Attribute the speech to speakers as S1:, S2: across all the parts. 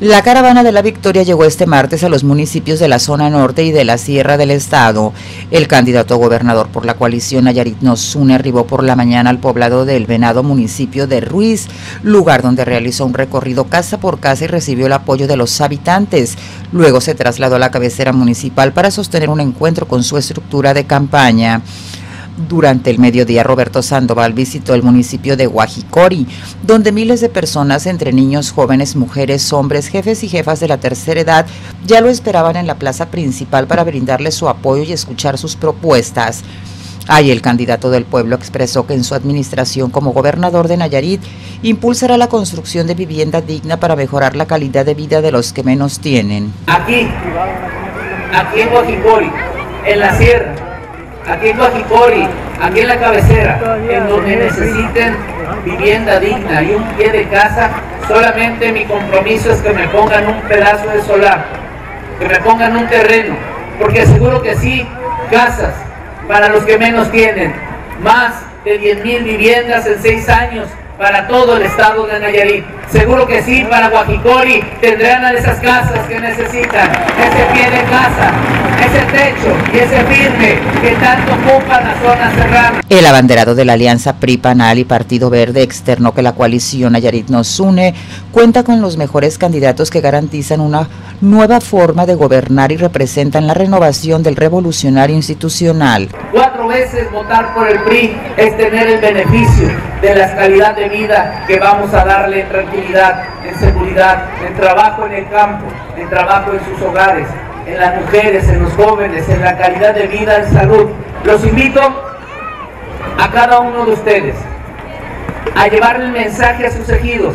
S1: La caravana de la victoria llegó este martes a los municipios de la zona norte y de la sierra del estado. El candidato a gobernador por la coalición Nayarit Nosune arribó por la mañana al poblado del Venado, municipio de Ruiz, lugar donde realizó un recorrido casa por casa y recibió el apoyo de los habitantes. Luego se trasladó a la cabecera municipal para sostener un encuentro con su estructura de campaña. Durante el mediodía, Roberto Sandoval visitó el municipio de Guajicori, donde miles de personas, entre niños, jóvenes, mujeres, hombres, jefes y jefas de la tercera edad, ya lo esperaban en la plaza principal para brindarle su apoyo y escuchar sus propuestas. Ahí el candidato del pueblo expresó que en su administración como gobernador de Nayarit impulsará la construcción de vivienda digna para mejorar la calidad de vida de los que menos tienen.
S2: Aquí, aquí en Guajicori, en la sierra, aquí en Guajicori, aquí en la cabecera, en donde necesiten vivienda digna y un pie de casa, solamente mi compromiso es que me pongan un pedazo de solar, que me pongan un terreno, porque seguro que sí, casas para los que menos tienen, más de 10 mil viviendas en seis años para todo el estado de Nayarit. Seguro que sí, para Guajicori tendrán de esas casas que necesitan, ese pie de casa, ese techo y ese firme que tanto ocupa la zona serrana.
S1: El abanderado de la alianza PRI-PANAL y Partido Verde externó que la coalición Nayarit nos une cuenta con los mejores candidatos que garantizan una nueva forma de gobernar y representan la renovación del revolucionario institucional.
S2: Cuatro veces votar por el PRI es tener el beneficio de la calidad de vida que vamos a darle en tranquilidad, en seguridad, en trabajo en el campo, en trabajo en sus hogares, en las mujeres, en los jóvenes, en la calidad de vida, en salud. Los invito a cada uno de ustedes a llevar el mensaje a sus ejidos,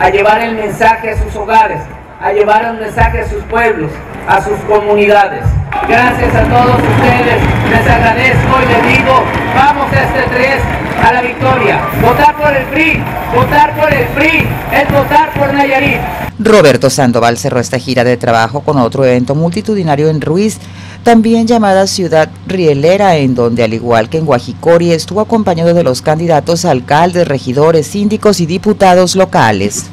S2: a llevar el mensaje a sus hogares, a llevar el mensaje a sus pueblos, a sus comunidades. Gracias a todos ustedes, les agradezco y les digo, vamos este 3 a la victoria. Votar por el PRI, votar por el PRI, es votar por Nayarit.
S1: Roberto Sandoval cerró esta gira de trabajo con otro evento multitudinario en Ruiz, también llamada Ciudad Rielera, en donde, al igual que en Guajicori, estuvo acompañado de los candidatos alcaldes, regidores, síndicos y diputados locales.